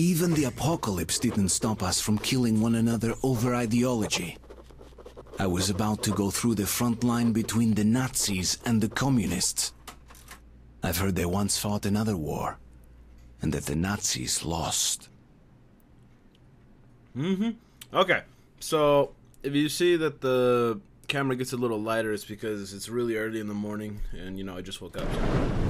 Even the apocalypse didn't stop us from killing one another over ideology. I was about to go through the front line between the Nazis and the communists. I've heard they once fought another war, and that the Nazis lost. Mm-hmm. Okay, so if you see that the camera gets a little lighter, it's because it's really early in the morning, and you know I just woke up.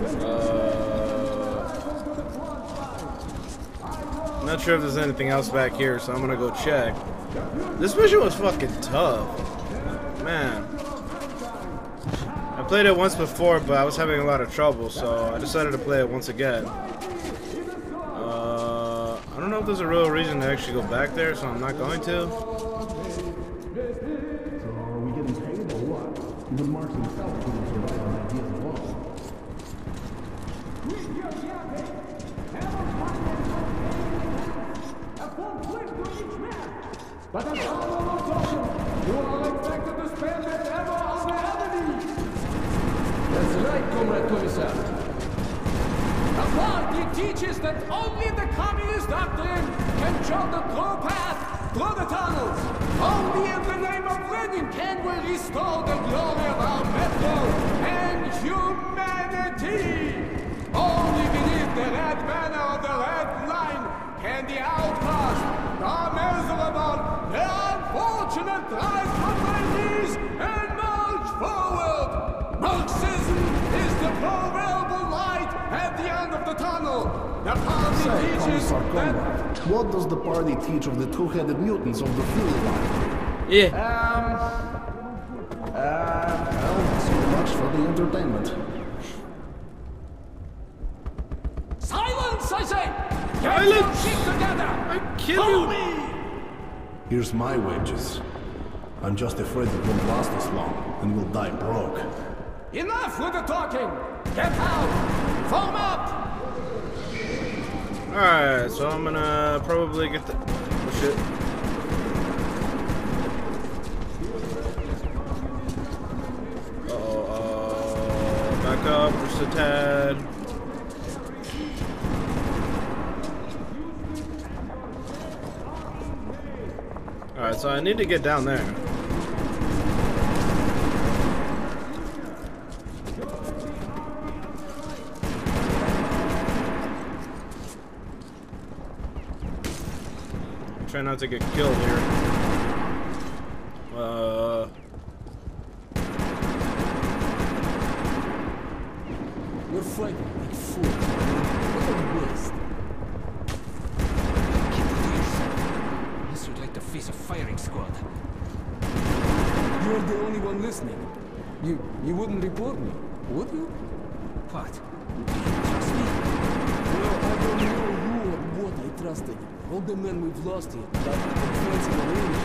Uh, not sure if there's anything else back here, so I'm gonna go check. This mission was fucking tough. Man. I played it once before, but I was having a lot of trouble, so I decided to play it once again. Uh, I don't know if there's a real reason to actually go back there, so I'm not going to. Are we getting paid or what? Marx himself But as Paolo was talking, you are expected to spend it ever on the enemy. That's right, Comrade Commissar. The party teaches that only the communist doctrine can show the true path through the tunnels. Only in the name of Lenin can we restore the glory of our metro and humanity. Only beneath the red banner of the red line can the outcast, the miserable, the unfortunate rise from their knees and march forward. Marxism is the prevailable light at the end of the tunnel. The party Say, teaches that what does the party teach of the two-headed mutants of the field line? Yeah. Um, uh, well, so much for the entertainment. silence, I say. Get Silence! your shit together. I kill Follow you. me. Here's my wages. I'm just afraid it won't last us long, and we'll die broke. Enough with the talking. Get out. Form up. Alright, so I'm gonna probably get the. Oh shit. Uh oh, uh. Back up just a tad. So I need to get down there. Try not to get killed here. The men we've lost here, in the range.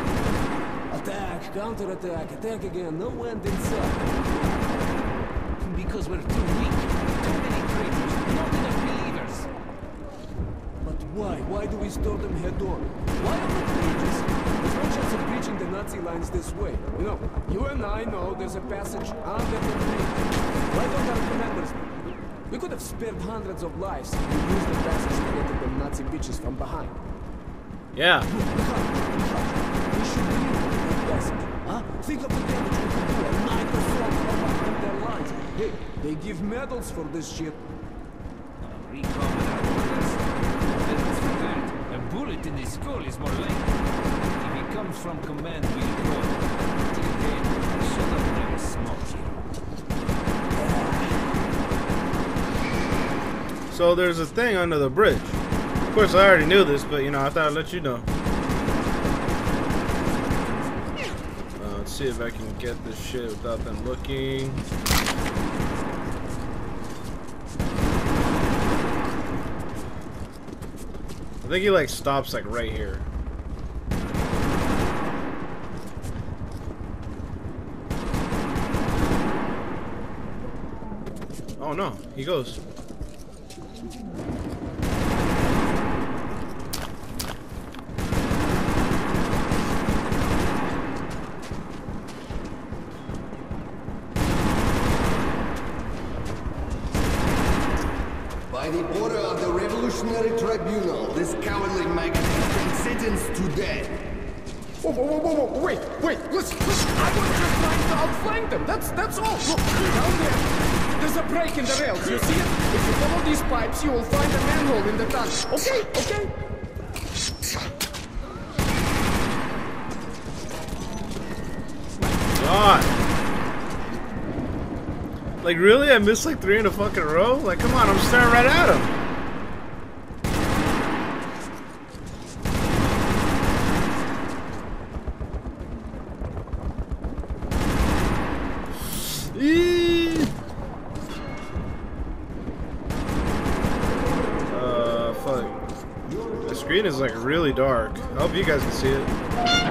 Attack, counterattack, attack again, no end in sight. Because we're too weak. Too many traitors. Not enough believers. But why? Why do we store them head on? Why on the bridges? There's no chance of breaching the Nazi lines this way. You know, you and I know there's a passage under the bridge. Why don't our commanders? We could have spared hundreds of lives if we used the passage to get at the Nazi bitches from behind. Yeah. We should leave that passage, huh? Think of the damage we could do a night assault from behind their lines. Hey, they give medals for this shit. Recon our orders. Let's for that. A bullet in the skull is more likely. If he comes from command, we'll go. Till then, shut up and have a smoke here. So there's a thing under the bridge course, I already knew this, but you know, I thought I'd let you know. Uh, let's see if I can get this shit without them looking. I think he like stops like right here. Oh no, he goes. Like really? I missed like three in a fucking row? Like come on, I'm staring right at him. Uh, fuck. The screen is like really dark. I hope you guys can see it.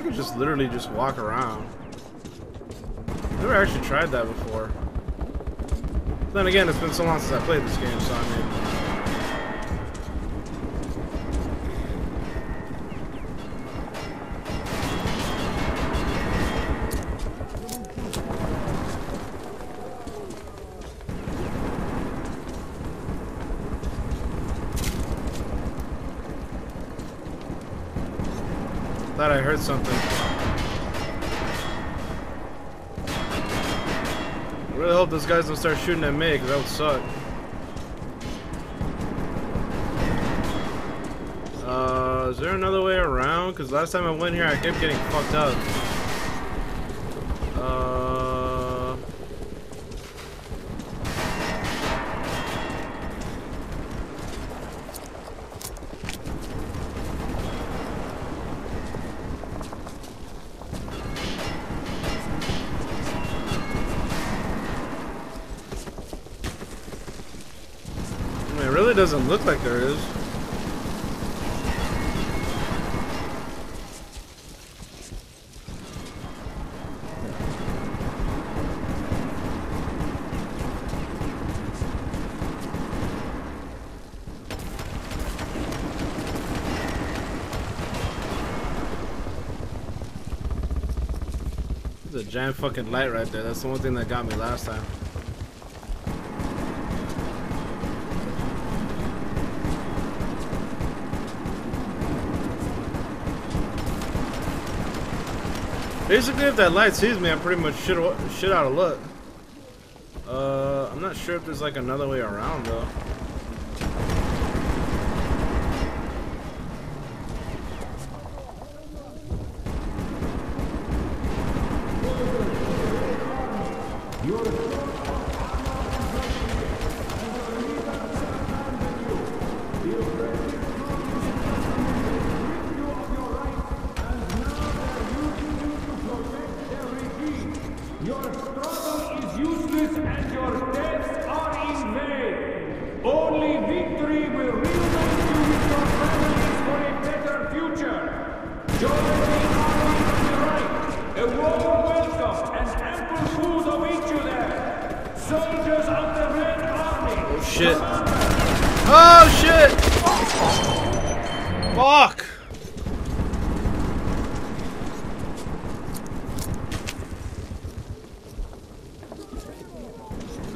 I could just literally just walk around? Never actually tried that before. Then again, it's been so long since I played this game, so I mean. Heard something. I really hope those guys don't start shooting at me, because that would suck. Uh, is there another way around? Because last time I went here, I kept getting fucked up. Doesn't look like there is. There's a giant fucking light right there. That's the one thing that got me last time. Basically, if that light sees me, I'm pretty much shit, shit out of luck. Uh, I'm not sure if there's like another way around though.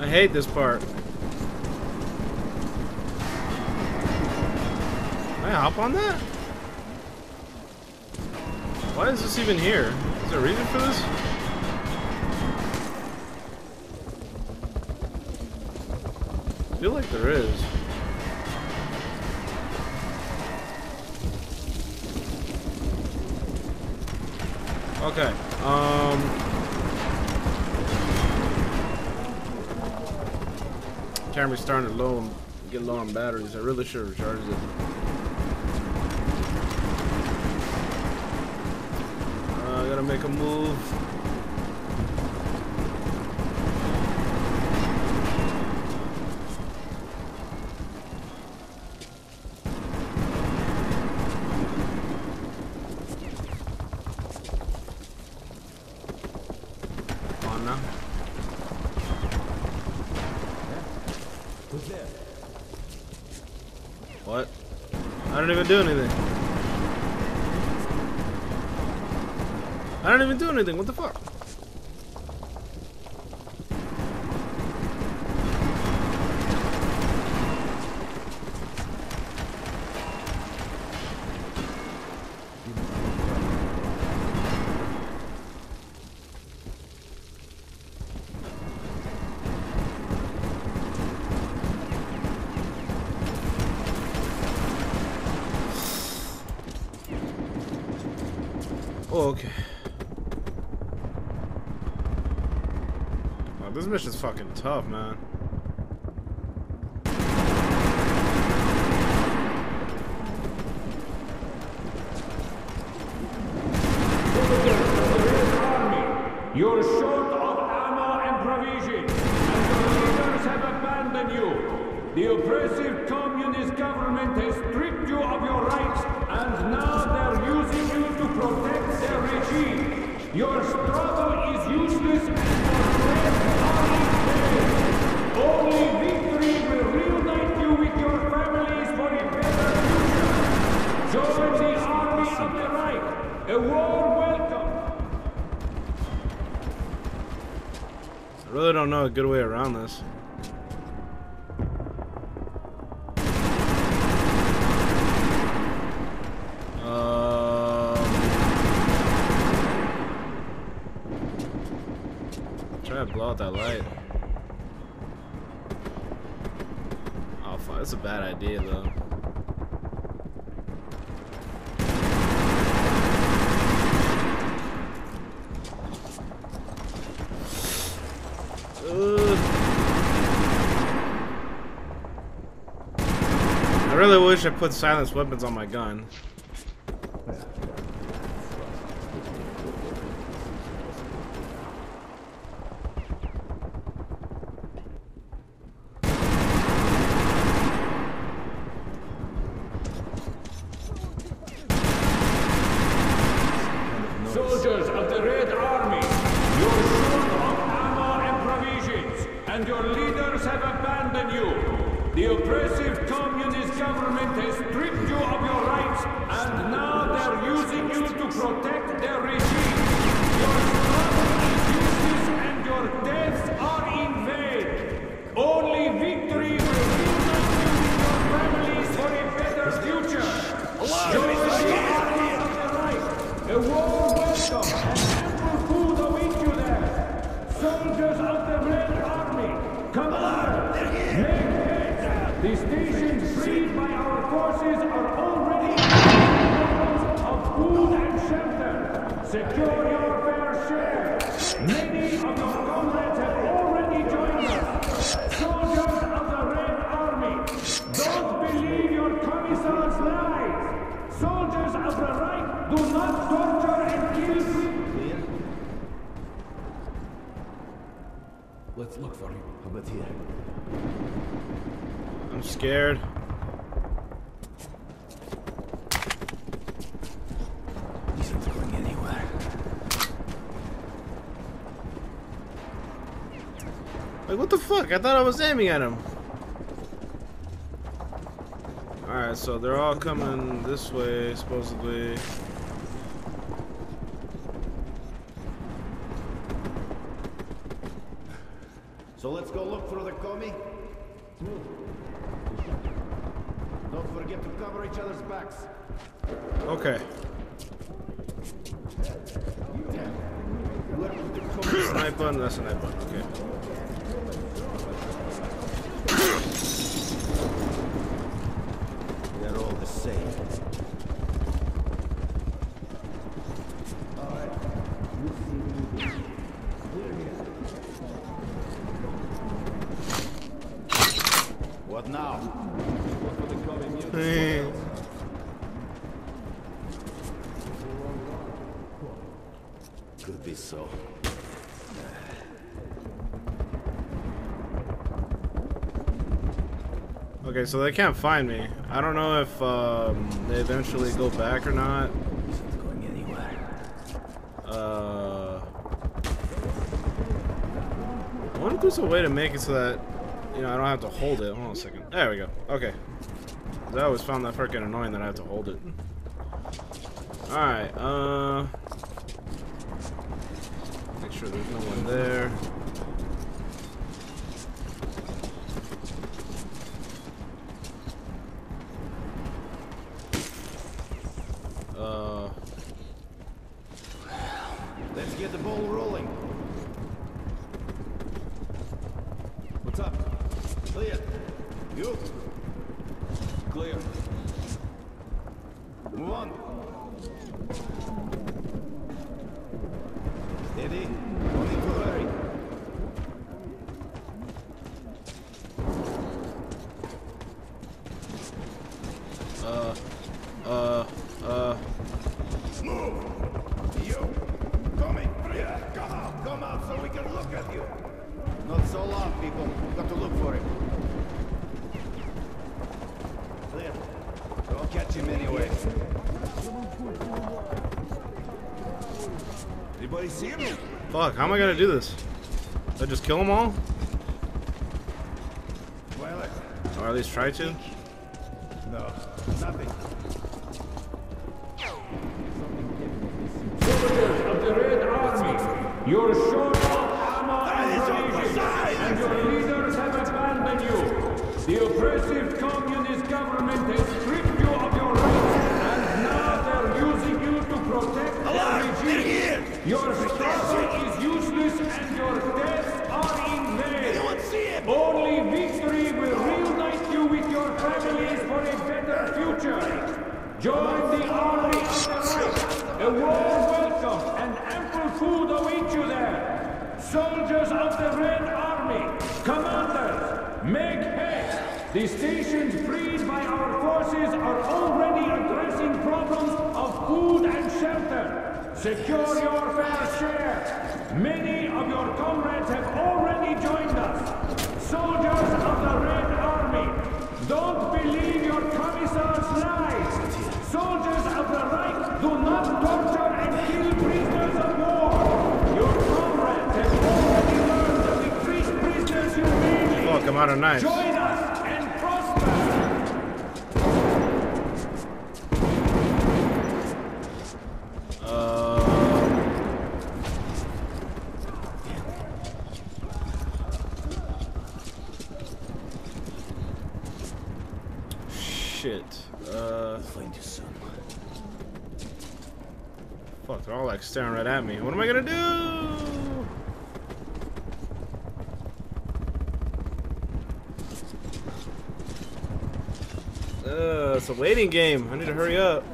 I hate this part. Can I hop on that? Why is this even here? Is there a reason for this? I feel like there is. Okay. Um... camera's starting to low on, get low on batteries. I really should recharge it. Uh, I gotta make a move. even do anything. I don't even do anything. What the fuck? Oh, okay. Oh, this mission's fucking tough, man. really wish I put silenced weapons on my gun. Let's look for him. How about here? I'm scared. Like, what the fuck? I thought I was aiming at him. Alright, so they're all coming this way, supposedly. Commie. Don't forget to cover each other's backs. Okay. Snipe button, that's a snipe button, okay. They're all the same. What now? Could be so. Okay, so they can't find me. I don't know if um, they eventually go back or not. Going anywhere. Uh, I wonder if there's a way to make it so that, you know, I don't have to hold it. Hold on a second. There we go. Okay. I always found that freaking annoying that I have to hold it. Alright, uh... Make sure there's no one there. Uh... Let's get the ball rolling. What's up? Clear. You? Clear. Move on. Steady. No need to hurry. Uh... Uh... Uh... Move. You. Coming. Yeah. Come out. Come out so we can look at you. Not so loud, people. We've got to look for him. Clear. Don't catch him anyway. Anybody see him? Fuck, how am I gonna do this? Do I just kill them all? Oh, well, Or at least try to? no. Nothing. Soldiers of the Red Army, you're short of ammo and provisions, and your leaders have abandoned you. The oppressive future. Join the army of the Reich. A warm welcome and ample food await you there. Soldiers of the Red Army, commanders, make haste. The stations freed by our forces are already addressing problems of food and shelter. Secure your fair share. Many of your comrades have already joined us. Soldiers humanely. Fuck, I'm out of knives. Join us and prosper. Uh... Shit. Uh... Find you soon. Fuck, they're all like staring right at me. What am I gonna do? Uh, it's a waiting game. I need to hurry up.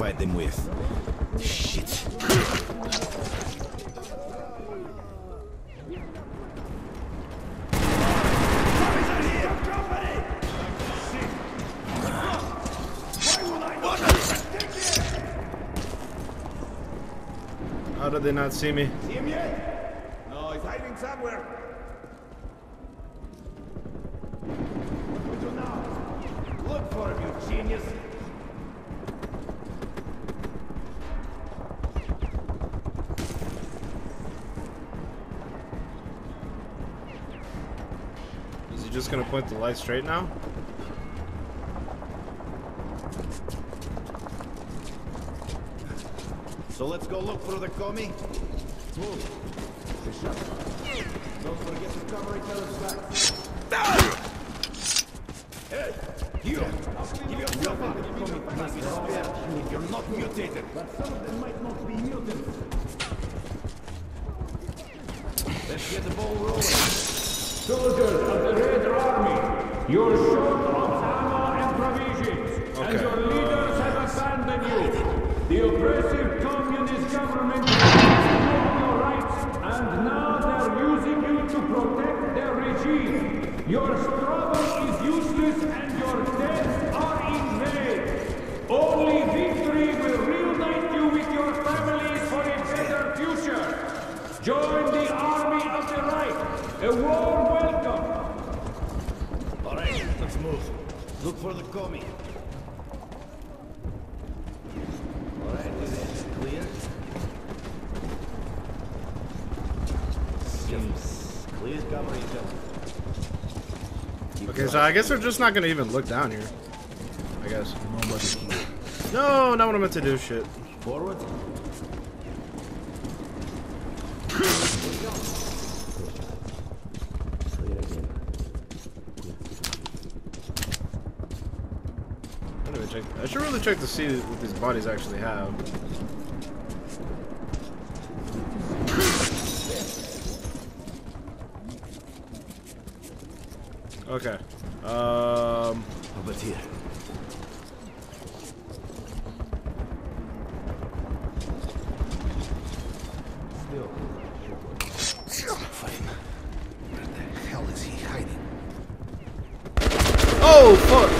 Fight them with? Shit. How did they not see me? See him yet? No, he's hiding somewhere. What do we do now? Look for him, you genius. He just gonna point the light straight now? So let's go look for the commie. Move. Don't forget to cover each other's you! You you're not mutated. But some of them might not be mutants. Let's get the ball rolling. Soldiers of the Red Army, you're short of ammo and provisions, and your leaders have abandoned you. The oppressive communist government has your rights, and now they're using you to protect their regime. Your struggle is useless, and your deaths are in vain. Only victory will reunite you with your families for a better future. Join the army of the Reich. A warm welcome. All right, let's move. Look for the commie. All right, clear. Seems clear. Cover each other. Okay, so I guess they're just not gonna even look down here. I guess. No, not what I meant to do. Shit. Forward. Clear again. I, don't even check. I should really check to see what these bodies actually have. Okay. Um. About here? Fine. Where the hell is he hiding? Oh fuck!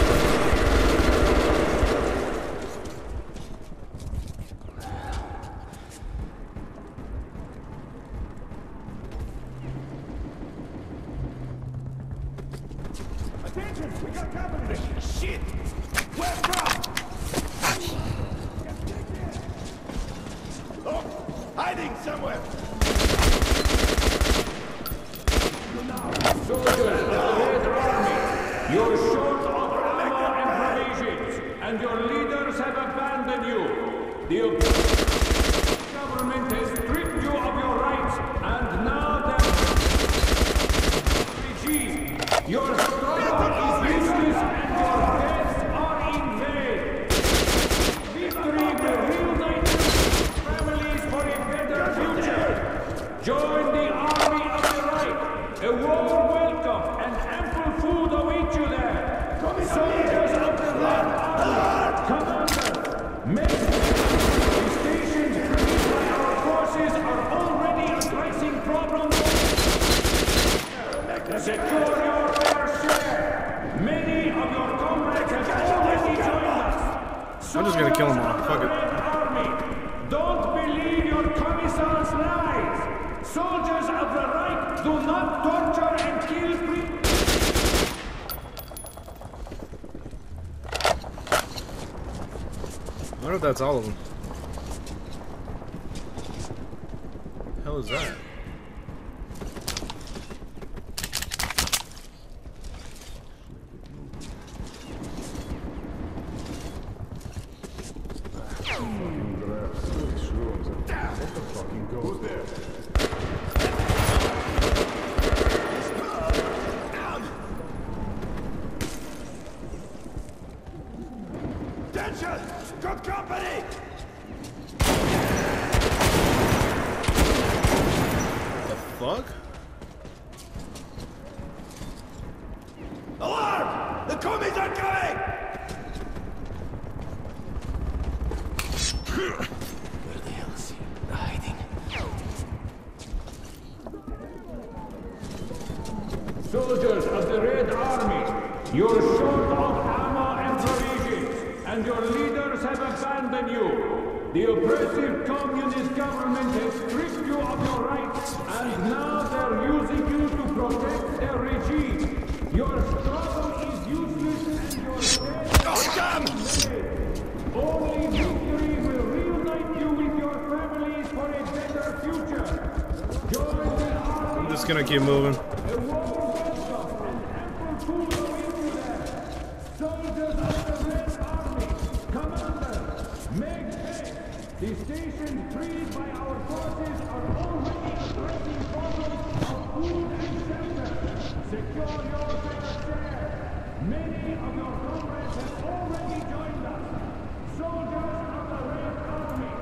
Attention! We got company! Shit! Where from? Oh! Hiding somewhere! Soldiers of the Red Army, you're short of ammo and provisions, and your leaders have abandoned you. The oppressive government has stripped you of your rights, and now their regime. Your struggle is useless, and your deaths are in vain. Victory will reunite families for a better future. Join the army of the Reich. A warm welcome and ample food await you there. Soldiers of the Red Army, Commander, men, the stations freed by our forces are already addressing problems. Secure your fair share. Many of your comrades have already joined us. I'm just gonna kill 'em all. Fuck it. Don't believe your commissar's lies. Soldiers of the Reich do not torture and kill free. I wonder if that's all of them. hell is that? fuck? Alarm! The commies are coming! Where the hell is he? Hiding. Soldiers of the Red Army, you're short of ammo and provisions, and your leaders have abandoned you. The oppressive communist government has stripped you of your rights, and now they're using you to protect their regime. Your struggle is useless and your death Only victory will reunite you with your families for a better future. Join the army. I'm just gonna keep moving. A warm welcome and ample food await them. Soldiers of the Red Army, Commander, make haste. The stations freed by our forces are already addressing problems of food shelter. Secure your fair share. Many of your comrades have already joined us. Soldiers of the Red Army,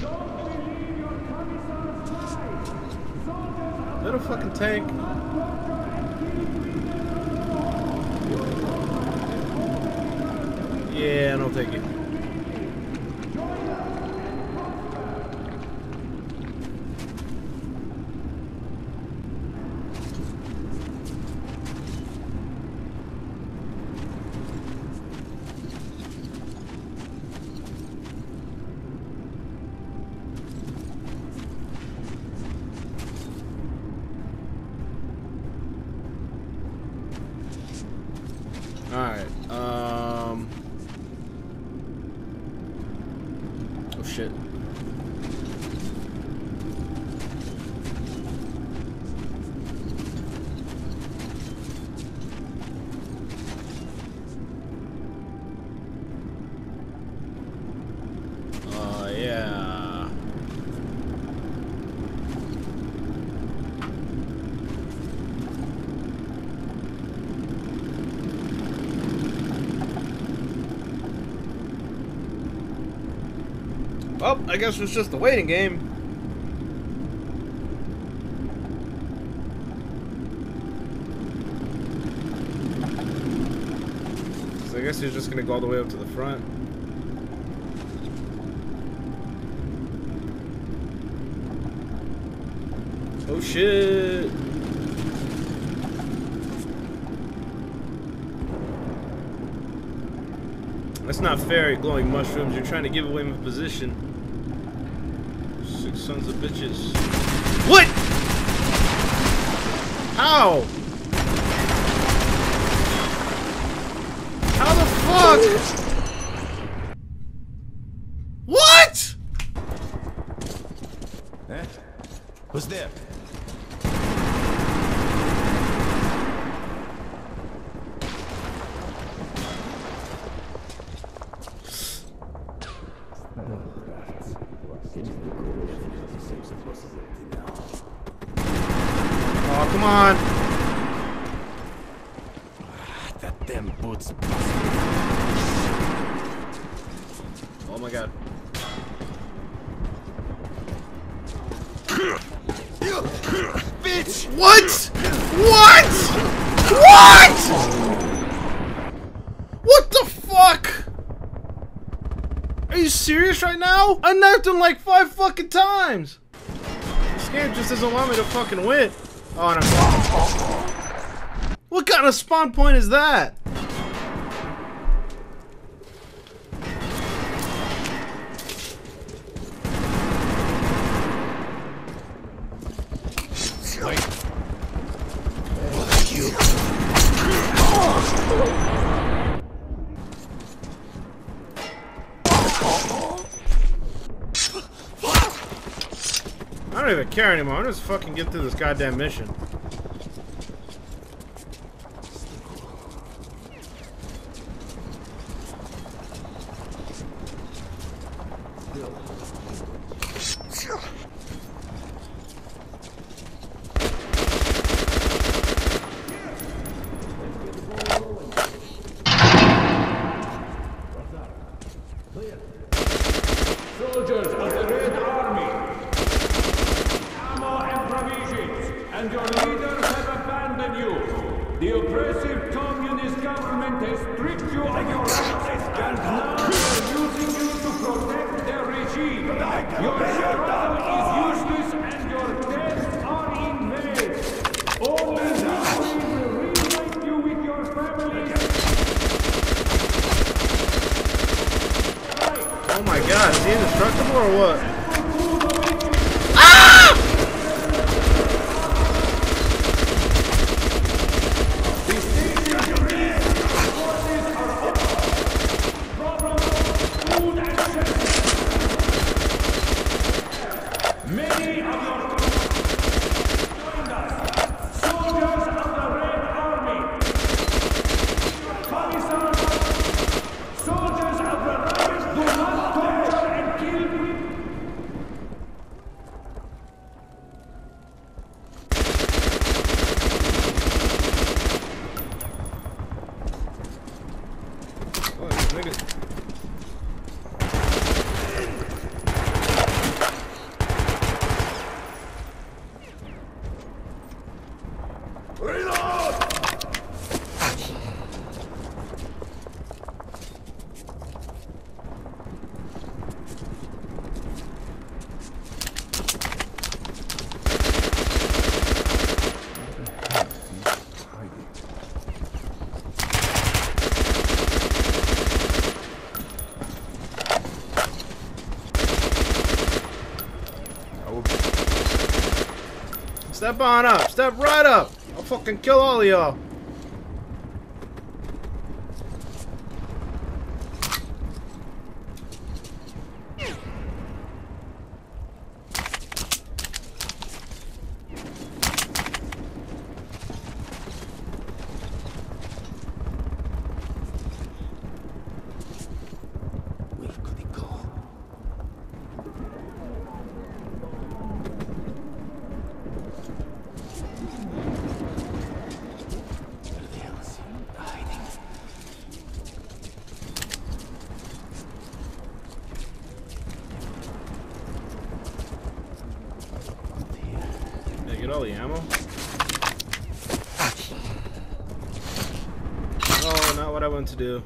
don't believe your commissar's lies. A fucking tank? Yeah, no thank you. Alright, um... Oh shit. Oh yeah. Well, I guess it's just a waiting game. So I guess he's just gonna go all the way up to the front. Oh shit! That's not fair, glowing mushrooms. You're trying to give away my position. Sons of bitches. What? How? How the fuck? Him like five fucking times. This game just doesn't want me to fucking win. Oh, What kind of spawn point is that? Don't even care anymore. I'm just fucking get through this goddamn mission. Step on up. Step right up. I'll fucking kill all of y'all. get all the ammo? Oh, not what I want to do.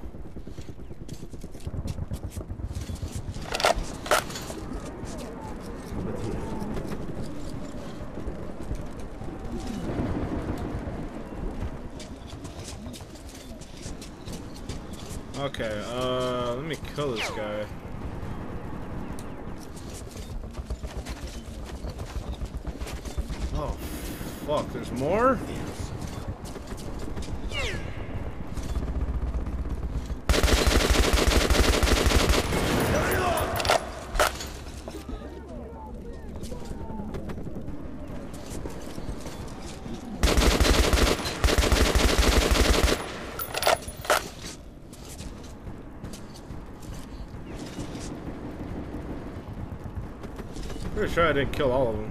sure I didn't kill all of them.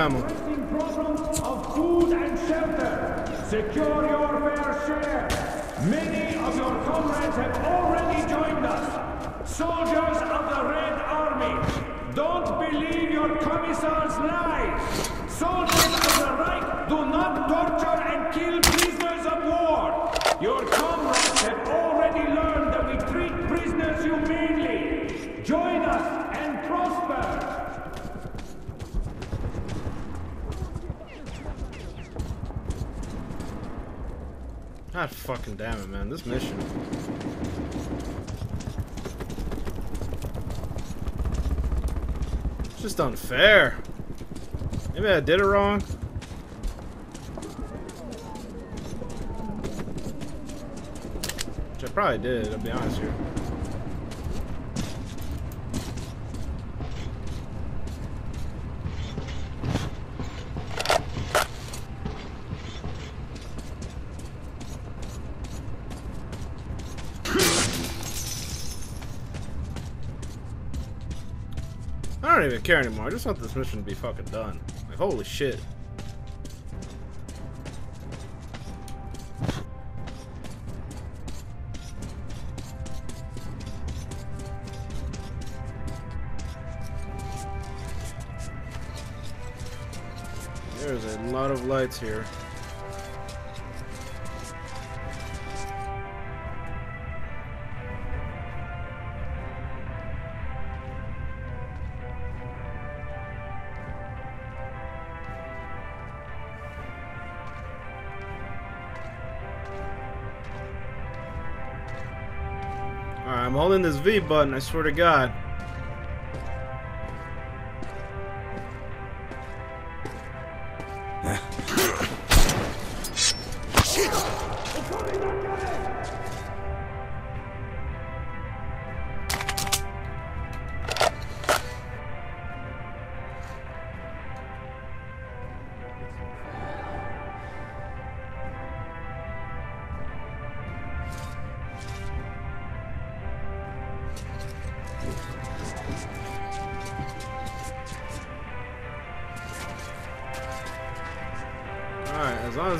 vamos. Damn it, man. This mission. It's just unfair. Maybe I did it wrong. Which I probably did, I'll be honest here. Even care anymore. I just want this mission to be fucking done. Like, holy shit. There's a lot of lights here. V button, I swear to God.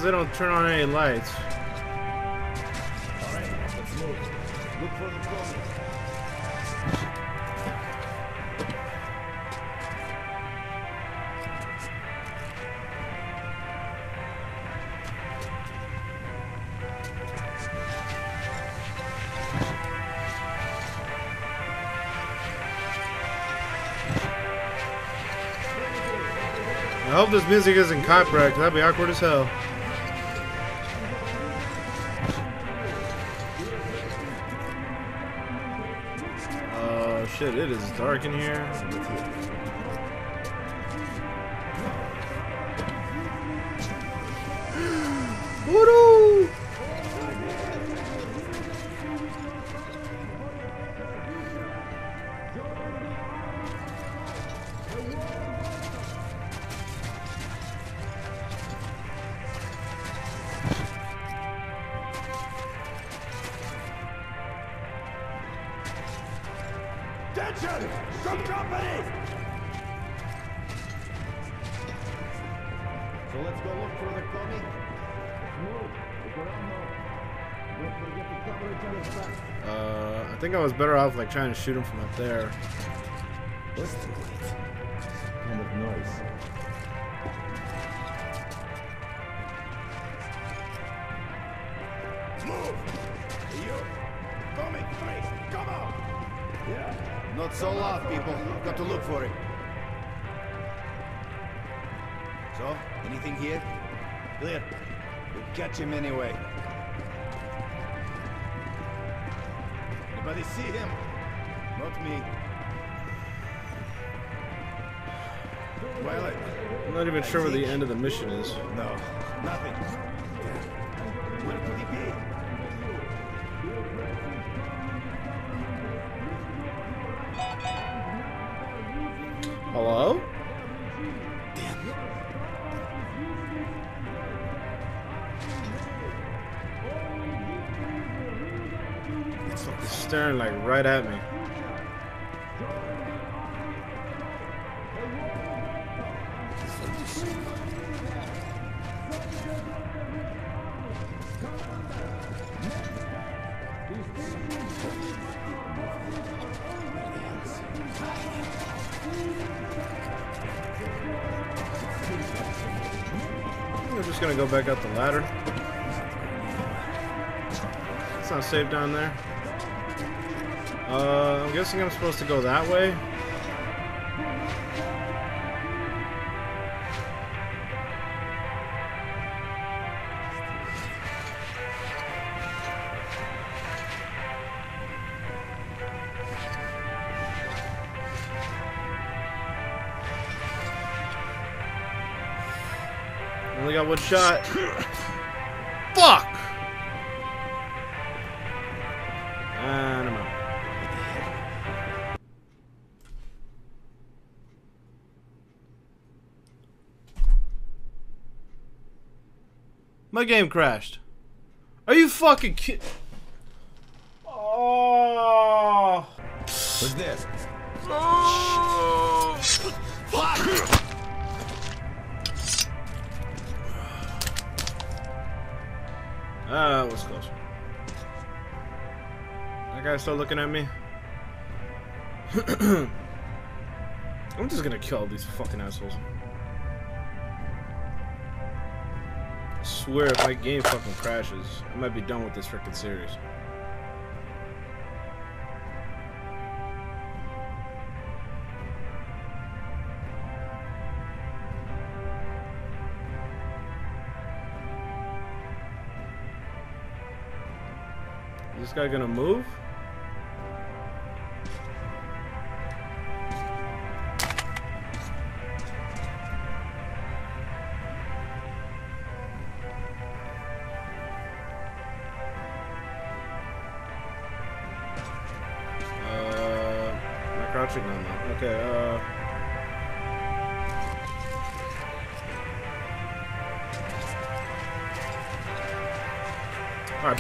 As they don't turn on any lights. I hope this music isn't copyright, 'cause that'd be awkward as hell. Shit, it is dark in here. Attention! From company! So let's go look for the commie. Move. Don't forget to cover each other's back. Uh, I think I was better off like trying to shoot him from up there. What's the kind of noise? Here? Clear. We'll catch him anyway. Anybody see him? Not me. Violet. I'm not even sure where the end of the mission is. No, nothing. Right at me. We're just gonna go back up the ladder. It's not safe down there. Uh, I'm guessing I'm supposed to go that way. Only got one shot. Game crashed. Are you fucking ki- Oh. What's this? Ah, that was close. That guy's still looking at me. I'm just gonna kill all these fucking assholes. Swear if my game fucking crashes, I might be done with this freaking series. Is this guy gonna move?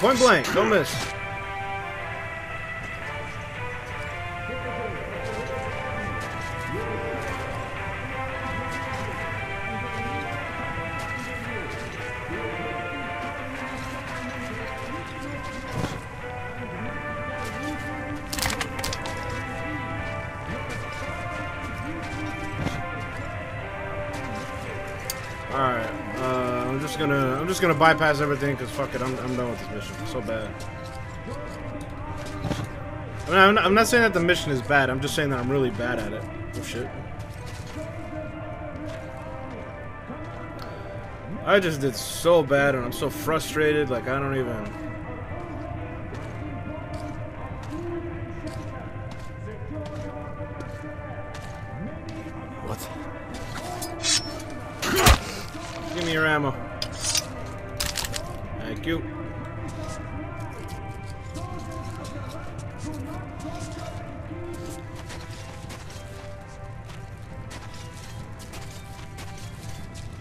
Point blank, don't miss. Just gonna bypass everything because fuck it, I'm, I'm done with this mission. So bad. I mean, I'm, not, I'm not saying that the mission is bad. I'm just saying that I'm really bad at it. Oh shit. I just did so bad and I'm so frustrated. Like I don't even. What? Give me your ammo. Thank you.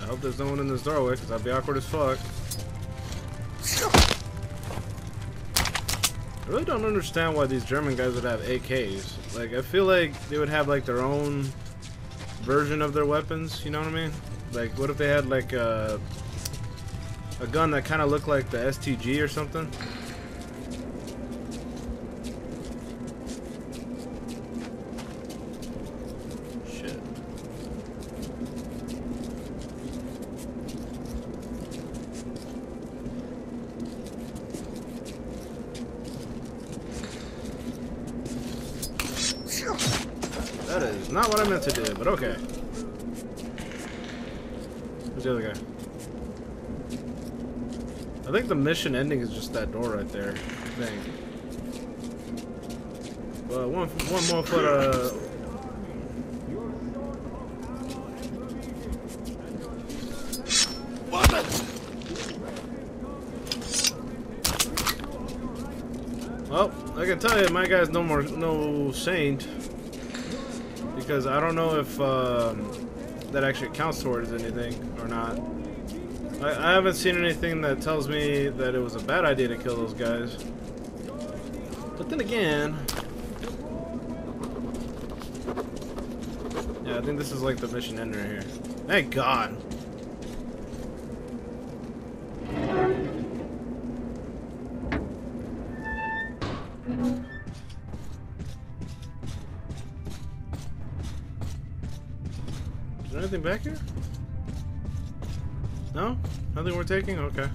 I hope there's no one in this doorway, because that'd be awkward as fuck. I really don't understand why these German guys would have AKs. Like, I feel like they would have, like, their own version of their weapons, you know what I mean? Like, what if they had, like, a, a gun that kind of looked like the STG or something? Shit. That is not what I meant to do, but okay. Who's the other guy? I think the mission ending is just that door right there. I think. Well, one, one more foot, uh... Well, I can tell you, my guy's no more, no saint. Because I don't know if, um, that actually counts towards anything or not. I, I haven't seen anything that tells me that it was a bad idea to kill those guys. But then again... Yeah, I think this is like the mission end right here. Thank God. Is there anything back here? We're taking? Okay.